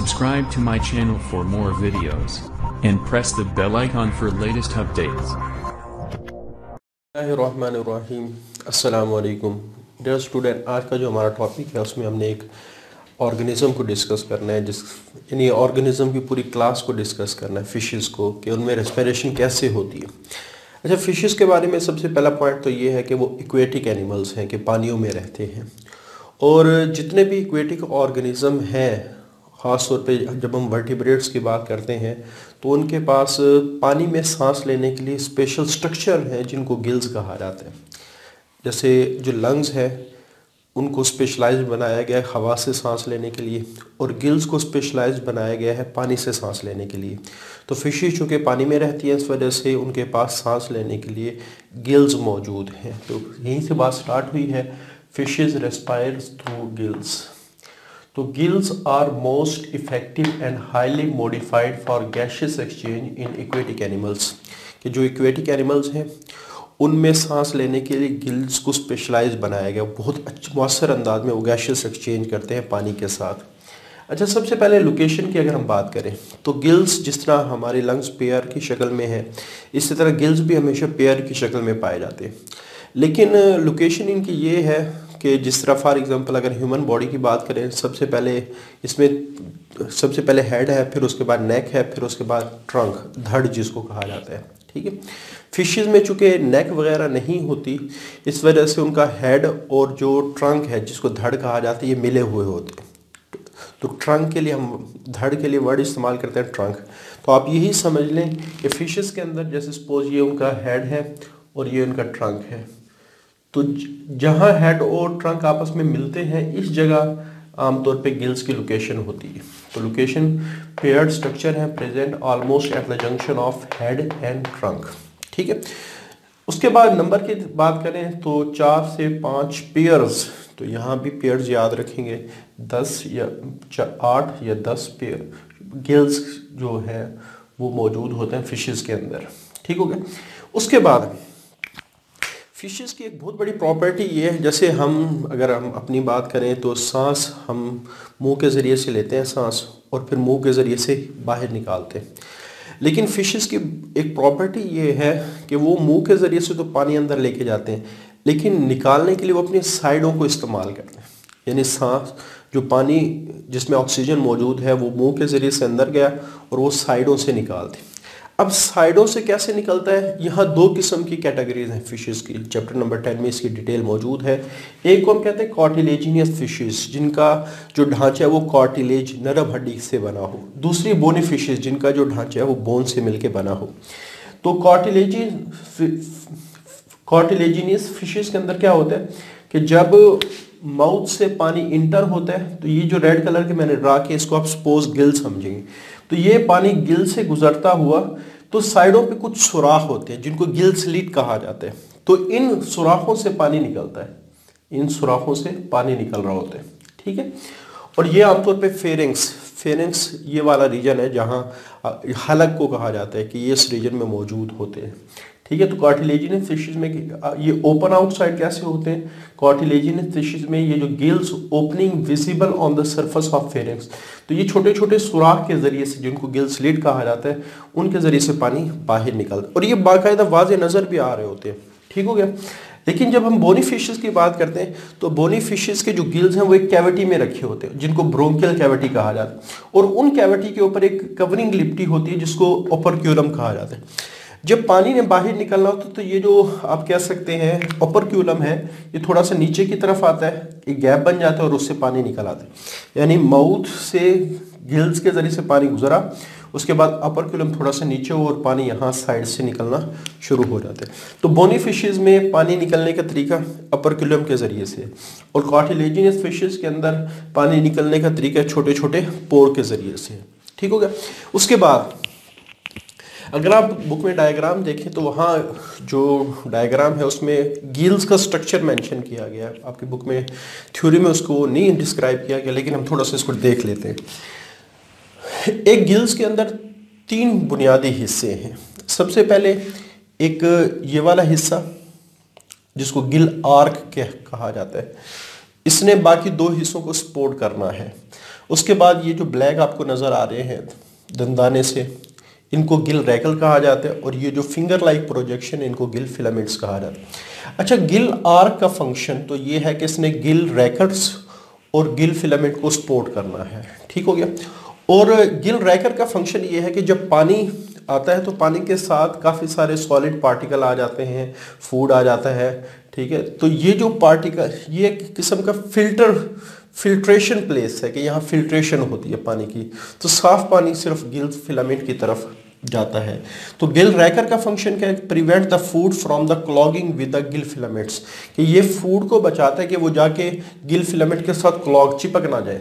Subscribe to my channel for more videos. And press the bell icon for latest updates. रहीम अस्सलाम वालेकुम dear student आज का जो हमारा टॉपिक है, उसमें हमने एक ऑर्गेनिज़म को डिस्कस करना है, जिस यानी ऑर्गेनिज़म की पूरी क्लास को डिस्कस करना है फ़िशेस को, कि उनमें रेस्पिरेशन कैसे होती है अच्छा फ़िशेस के बारे में सबसे पहला पॉइंट तो ये है कि वो इक्वेटिक एनिमल्स हैं, कि पानियों में रहते हैं और जितने भी इक्वेटिक ऑर्गेनिज़म हैं ख़ास तौर पे जब हम वर्टिब्रेट्स की बात करते हैं तो उनके पास पानी में सांस लेने के लिए स्पेशल स्ट्रक्चर हैं जिनको गिल्स कहा जाता है। जैसे जो लंग्स है, उनको स्पेशलाइज बनाया गया है हवा से सांस लेने के लिए और गिल्स को स्पेशलाइज बनाया गया है पानी से सांस लेने के लिए। तो फिशेज चूँकि पानी में रहती हैं, इस वजह से उनके पास सांस लेने के लिए गिल्स मौजूद हैं। तो यहीं से बात स्टार्ट हुई है फिशेज रेस्पायर थ्रू गिल्स तो gills are most effective and highly modified for gaseous exchange in aquatic animals कि जो इक्वेटिक एनिमल्स हैं, उनमें सांस लेने के लिए गिल्स को स्पेशलाइज बनाया गया। बहुत अच्छे, मौसर अंदाज में वो गैशियस एक्सचेंज करते हैं पानी के साथ। अच्छा सबसे पहले लोकेशन की अगर हम बात करें तो गिल्स जिस तरह हमारे लंग्स पेयर की शक्ल में है, इसी तरह गिल्स भी हमेशा पेयर की शक्ल में पाए जाते हैं। लेकिन लोकेशन इनकी ये है कि जिस तरह फॉर एग्जांपल अगर ह्यूमन बॉडी की बात करें, सबसे पहले इसमें, सबसे पहले हेड है, फिर उसके बाद नेक है, फिर उसके बाद ट्रंक धड़ जिसको कहा जाता है, ठीक है? फिशेस में चूँकि नेक वगैरह नहीं होती, इस वजह से उनका हेड और जो ट्रंक है, जिसको धड़ कहा जाता है, ये मिले हुए होते हैं। तो ट्रंक के लिए हम, धड़ के लिए वर्ड इस्तेमाल करते हैं ट्रंक तो आप यही समझ लें कि फिशेस के अंदर जैसे सपोज़ ये उनका हेड है और ये उनका ट्रंक है। तो जहाँ हेड और ट्रंक आपस में मिलते हैं, इस जगह आमतौर पे गिल्स की लोकेशन होती है। तो लोकेशन पेयर्ड स्ट्रक्चर है present almost at the junction of head and trunk ठीक है? उसके बाद नंबर की बात करें तो चार से पाँच पेयर्स तो यहाँ भी पेयर्स याद रखेंगे। दस या आठ या दस पेयर गिल्स जो है, वो मौजूद होते हैं फिशेस के अंदर। ठीक हो गया? उसके बाद फिशेस की एक बहुत बड़ी प्रॉपर्टी ये है, जैसे हम, अगर हम अपनी बात करें तो सांस हम मुँह के ज़रिए से लेते हैं, सांस, और फिर मुँह के ज़रिए से बाहर निकालते हैं। लेकिन फिशेस की एक प्रॉपर्टी ये है कि वो मुँह के ज़रिए से तो पानी अंदर लेके जाते हैं, लेकिन निकालने के लिए वो अपनी साइडों को इस्तेमाल करते हैं। यानी सांस, जो पानी जिसमें ऑक्सीजन मौजूद है, वो मुँह के ज़रिए से अंदर गया और वो साइडों से निकालते अब साइडों से कैसे निकलता है? यहाँ दो किस्म की कैटेगरीज हैं फिशेस की। चैप्टर नंबर टेन में इसकी डिटेल मौजूद है। एक को हम कहते हैं कॉटिलेजिनियस फिशेस, जिनका जो ढांचा है वो कॉटिलेज नरम हड्डी से बना हो। दूसरी बोनी फिशेस, जिनका जो ढांचा है वो बोन से मिलके बना हो। तो कॉटिलेजी कॉटिलेजिनियस फिशेस के अंदर क्या होता है कि जब माउथ से पानी इंटर होता है तो ये जो रेड कलर के मैंने ड्रा किया इसको आप सपोज़ गिल समझेंगे। तो ये पानी गिल से गुजरता हुआ तो साइडों पे कुछ सुराख होते हैं, जिनको गिल स्लीट कहा जाता है। तो इन सुराखों से पानी निकलता है। इन सुराखों से पानी निकल रहा होता है, ठीक है? और ये आमतौर पे फेरिंग्स फेरिंग्स ये वाला रीजन है जहाँ हलक को कहा जाता है कि ये इस रीजन में मौजूद होते हैं। ठीक है तो कार्टिलेजिनस फिशेज में ये ओपन आउटसाइड कैसे होते हैं? कार्टिलेजिनस फिशेज में ये जो gills opening visible on the surface of pharynx तो ये छोटे छोटे सुराख के ज़रिए से जिनको गिल्स लीड कहा जाता है, उनके ज़रिए से पानी बाहर निकलता है। और ये बाकायदा वाज नज़र भी आ रहे होते हैं। ठीक हो गया? लेकिन जब हम बोनी फिशेस की बात करते हैं तो बोनी फिशेस के जो गिल्स हैं, वो एक कैविटी में रखे होते हैं, जिनको ब्रोंकियल कैविटी कहा जाता है। और उन कैविटी के ऊपर एक कवरिंग लिप्टी होती है, जिसको ओपरक्यूलम कहा जाता है। जब पानी ने बाहर निकलना होता तो ये जो आप कह सकते हैं अपर क्यूलम है, ये थोड़ा सा नीचे की तरफ़ आता है, एक गैप बन जाता है और उससे पानी निकल आता है। यानी माउथ से गिल्स के ज़रिए से पानी गुजरा, उसके बाद अपर क्यूलम थोड़ा सा नीचे हो और पानी यहाँ साइड से निकलना शुरू हो जाता है। तो बोनी फिशेज में पानी निकलने का तरीका अपर क्यूलम के ज़रिए से और कॉटिलेजिनस फिशेज के अंदर पानी निकलने का तरीका छोटे छोटे पोर के ज़रिए से ठीक हो गया? उसके बाद अगर आप बुक में डायग्राम देखें तो वहाँ जो डायग्राम है, उसमें गिल्स का स्ट्रक्चर मेंशन किया गया है। आपकी बुक में थ्योरी में उसको नहीं डिस्क्राइब किया गया, लेकिन हम थोड़ा सा इसको देख लेते हैं। एक गिल्स के अंदर तीन बुनियादी हिस्से हैं। सबसे पहले एक ये वाला हिस्सा, जिसको गिल आर्क कहा जाता है। इसने बाकी दो हिस्सों को सपोर्ट करना है। उसके बाद ये जो ब्लैक आपको नज़र आ रहे हैं, दंदाने से इनको गिल रैकल कहा जाता है और ये जो फिंगर लाइक प्रोजेक्शन इनको गिल फिलामेंट्स कहा जाता है। अच्छा गिल आर्क का फ़ंक्शन तो ये है कि इसने गिल रैकट्स और गिल फिलामेंट को सपोर्ट करना है। ठीक हो गया? और गिल रैकर का फ़ंक्शन ये है कि जब पानी आता है तो पानी के साथ काफ़ी सारे सॉलिड पार्टिकल आ जाते हैं फ़ूड आ जाता है। ठीक है? तो ये जो पार्टिकल ये एक किस्म का फ़िल्टर फिल्ट्रेशन प्लेस है कि यहाँ फिल्ट्रेशन होती है पानी की। तो साफ़ पानी सिर्फ़ गिल फिलामेंट की तरफ़ जाता है। तो गिल रैकर का फ़ंक्शन क्या है? Prevent the food from the clogging with the gill filaments कि ये फ़ूड को बचाता है कि वो जाके गिल फिलामेंट के साथ क्लॉग चिपक ना जाए।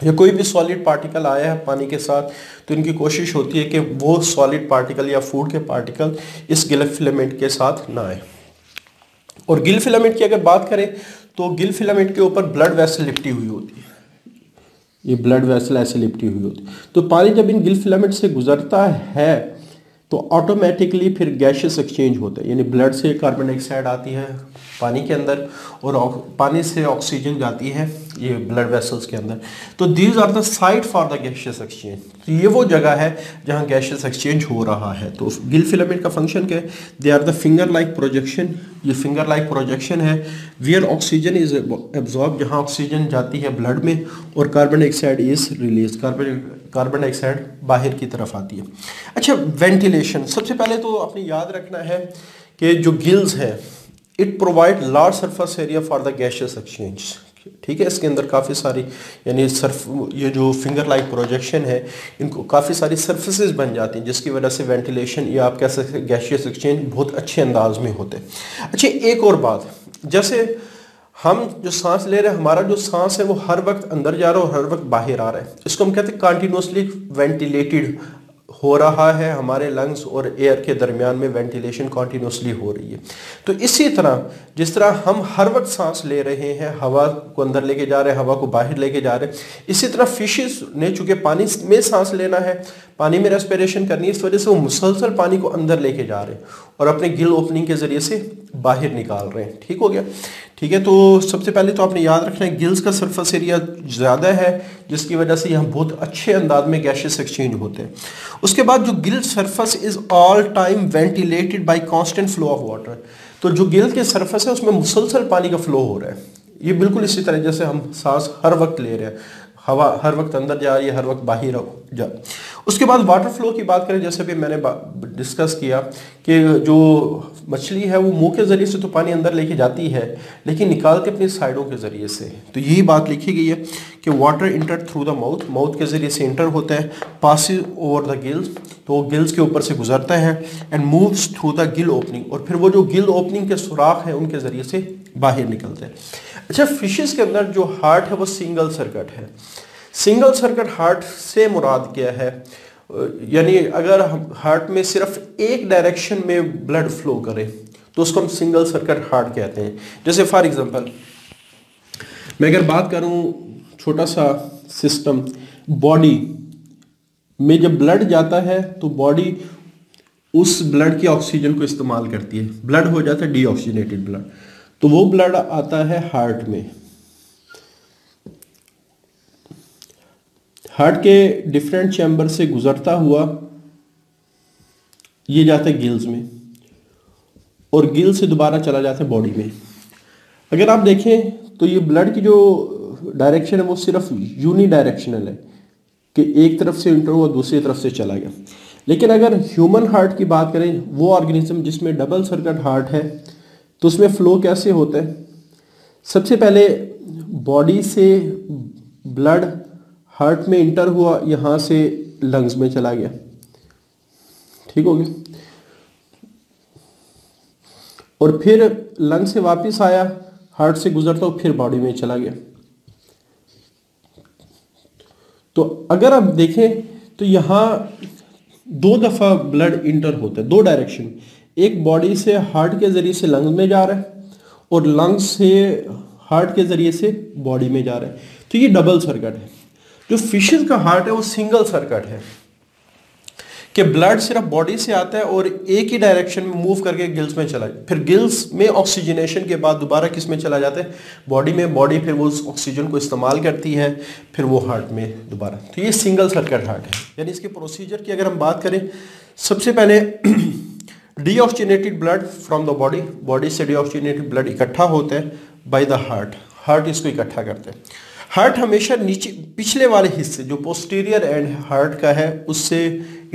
या कोई भी सॉलिड पार्टिकल आया है पानी के साथ तो इनकी कोशिश होती है कि वो सॉलिड पार्टिकल या फ़ूड के पार्टिकल इस गिल फिलामेंट के साथ ना आए। और गिल फिलामेंट की अगर बात करें तो गिल फिलामेंट के ऊपर ब्लड वेसल लिपटी हुई होती है। ये ब्लड वेसल ऐसे लिपटी हुई होती तो पानी जब इन गिल फिलामेंट से गुजरता है तो ऑटोमेटिकली फिर गैशियस एक्सचेंज होता है। यानी ब्लड से कार्बन डाइऑक्साइड आती है पानी के अंदर और पानी से ऑक्सीजन जाती है ये ब्लड वेसल्स के अंदर। तो these are the site for the gaseous exchange तो ये वो जगह है जहाँ गैशियस एक्सचेंज हो रहा है। तो गिल फिलामेंट का फ़ंक्शन क्या है? They are the finger like projection ये फिंगर लाइक प्रोजेक्शन है। वियर ऑक्सीजन इज़ एब्जॉर्ब जहाँ ऑक्सीजन जाती है ब्लड में, और carbon dioxide is release carbon carbon dioxide बाहर की तरफ़ आती है। अच्छा वेंटिलेशन सबसे पहले तो आपने याद रखना है कि जो गिल्स है it provide large surface area for the gaseous exchange ठीक है, इसके अंदर काफ़ी सारी, यानी सर्फ ये जो फिंगर लाइक प्रोजेक्शन है, इनको काफ़ी सारी सर्फेसिस बन जाती हैं, जिसकी वजह से वेंटिलेशन या आप कह सकते गैशियस एक्सचेंज बहुत अच्छे अंदाज में होते अच्छा एक और बात, जैसे हम जो सांस ले रहे हैं, हमारा जो सांस है वो हर वक्त अंदर जा रहा है और हर वक्त बाहर आ रहा है। इसको हम कहते हैं कंटिन्यूसली वेंटिलेटेड हो रहा है, हमारे लंग्स और एयर के दरमियान में वेंटिलेशन कॉन्टीन्यूसली हो रही है। तो इसी तरह, जिस तरह हम हर वक्त सांस ले रहे हैं, हवा को अंदर लेके जा रहे हैं, हवा को बाहर लेके जा रहे हैं, इसी तरह फिशेस ने चूँकि पानी में सांस लेना है, पानी में रेस्पिरेशन करनी है, इस वजह से वो मुसलसल पानी को अंदर लेके जा रहे हैं और अपने गिल ओपनिंग के ज़रिए से बाहर निकाल रहे हैं। ठीक हो गया? ठीक है तो सबसे पहले तो आपने याद रखना है गिल्स का सरफेस एरिया ज़्यादा है, जिसकी वजह से यहाँ बहुत अच्छे अंदाज में गैशेस एक्सचेंज होते हैं। उसके बाद जो gill surface is all time ventilated by constant flow of water तो जो गिल के सरफेस है, उसमें मुसलसल पानी का फ्लो हो रहा है। ये बिल्कुल इसी तरह जैसे हम सांस हर वक्त ले रहे हैं। हवा हर वक्त अंदर जा रही है, हर वक्त बाहर जा उसके बाद वाटर फ्लो की बात करें, जैसे भी मैंने डिस्कस किया कि जो मछली है, वो मुँह के ज़रिए से तो पानी अंदर लेके जाती है, लेकिन निकालते अपनी साइडों के ज़रिए से। तो यही बात लिखी गई है कि water enter through the mouth mouth के ज़रिए से इंटर होता है पास ओवर द गिल्स तो गिल्स के ऊपर से गुजरता है and moves through the gill opening और फिर वो जो गिल ओपनिंग के सुराख हैं, उनके ज़रिए से बाहर निकलते हैं। अच्छा फिशेस के अंदर जो हार्ट है, वो सिंगल सर्कट है। सिंगल सर्किट हार्ट से मुराद क्या है। यानी अगर हम हार्ट में सिर्फ़ एक डायरेक्शन में ब्लड फ्लो करे तो उसको हम सिंगल सर्किट हार्ट कहते हैं। जैसे फॉर एग्जांपल, मैं अगर बात करूँ छोटा सा सिस्टम, बॉडी में जब ब्लड जाता है तो बॉडी उस ब्लड की ऑक्सीजन को इस्तेमाल करती है। ब्लड हो जाता है डीऑक्सीनेटेड ब्लड तो वो ब्लड आता है हार्ट में। हार्ट के डिफरेंट चैम्बर से गुजरता हुआ, ये जाता है गिल्स में। और गिल से दोबारा चला जाता है बॉडी में। अगर आप देखें तो ये ब्लड की जो डायरेक्शन है, वो सिर्फ़ यूनी डायरेक्शनल है, कि एक तरफ़ से इंटर हुआ, दूसरी तरफ़ से चला गया। लेकिन अगर ह्यूमन हार्ट की बात करें, वो ऑर्गेनिज्म जिसमें डबल सर्कट हार्ट है तो उसमें फ्लो कैसे होता है? सबसे पहले बॉडी से ब्लड हार्ट में इंटर हुआ, यहाँ से लंग्स में चला गया। ठीक हो गया? और फिर लंग से वापस आया, हार्ट से गुजरता हो फिर बॉडी में चला गया। तो अगर आप देखें तो यहाँ दो दफ़ा ब्लड इंटर होता है, दो डायरेक्शन एक बॉडी से हार्ट के ज़रिए से लंग्स में जा रहा है, और लंग्स से हार्ट के ज़रिए से बॉडी में जा रहा है। तो ये डबल सर्किट है। जो फिशेस का हार्ट है, वो सिंगल सर्किट है। कि ब्लड सिर्फ़ बॉडी से आता है और एक ही डायरेक्शन में मूव करके गिल्स में चला फिर गिल्स में ऑक्सीजनेशन के बाद दोबारा किसमें चला जाता है? बॉडी में बॉडी फिर वो उस ऑक्सीजन को इस्तेमाल करती है, फिर वो हार्ट में दोबारा। तो ये सिंगल सर्किट हार्ट है। यानी इसके प्रोसीजर की अगर हम बात करें, सबसे पहले deoxygenated blood from the body body से डीऑक्सीनेटेड ब्लड इकट्ठा होता है बाय द हार्ट हार्ट इसको इकट्ठा करते हैं। हार्ट हमेशा नीचे, पिछले वाले हिस्से, जो पोस्टीरियर एंड हार्ट का है, उससे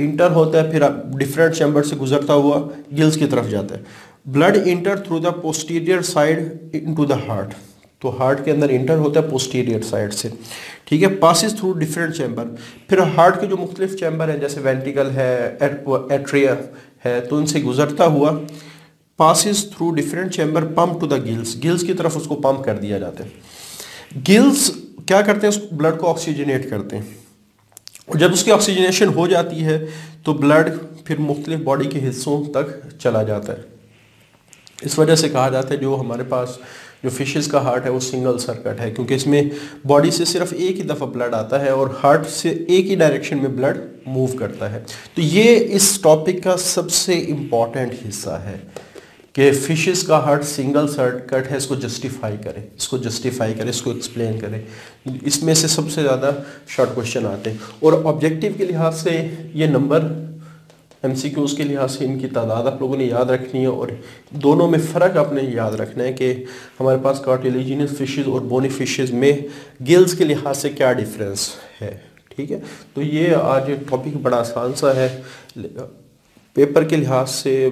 इंटर होता है, फिर आप डिफरेंट चैम्बर से गुजरता हुआ गिल्स की तरफ़ जाता है। Blood enter through the posterior side into the heart तो हार्ट के अंदर इंटर होता है पोस्टीरियर साइड से। ठीक है पासिस थ्रू डिफरेंट चैम्बर फिर हार्ट के जो मुख्तलिफ़ चैम्बर हैं, जैसे वेंटिकल है एट्रिया है तो उनसे गुजरता हुआ passes through different chamber pump to the gills gills की तरफ़ उसको पम्प कर दिया जाता है। गिल्स क्या करते हैं, उस ब्लड को ऑक्सीजनेट करते हैं। और जब उसकी ऑक्सीजनेशन हो जाती है तो ब्लड फिर मुख्तलिफ़ बॉडी के हिस्सों तक चला जाता है। इस वजह से कहा जाता है, जो हमारे पास, जो फिशेस का हार्ट है, वो सिंगल सर्किट है, क्योंकि इसमें बॉडी से सिर्फ़ एक ही दफ़ा ब्लड आता है और हार्ट से एक ही डायरेक्शन में ब्लड मूव करता है। तो ये इस टॉपिक का सबसे इंपॉर्टेंट हिस्सा है। कि फिशेस का हार्ट सिंगल सर्किट है, इसको जस्टिफाई करें, इसको जस्टिफाई करें, इसको एक्सप्लेन करें। इसमें से सबसे ज़्यादा शॉर्ट क्वेश्चन आते हैं। और ऑब्जेक्टिव के लिहाज से ये नंबर एम के लिहाज से इनकी तादाद आप लोगों ने याद रखनी है और दोनों में फ़र्क आपने याद रखना है कि हमारे पास कार्टिलेजिनस फिशेज़ और बोनी फिशेज़ में गिल्स के लिहाज से क्या डिफरेंस है, ठीक है? तो ये आज टॉपिक बड़ा आसान सा है। पेपर के लिहाज से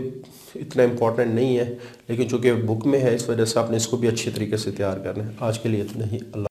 इतना इम्पोर्टेंट नहीं है, लेकिन चूँकि बुक में है, इस वजह से आपने इसको भी अच्छे तरीके से तैयार करना है। आज के लिए इतना ही। अल्लाह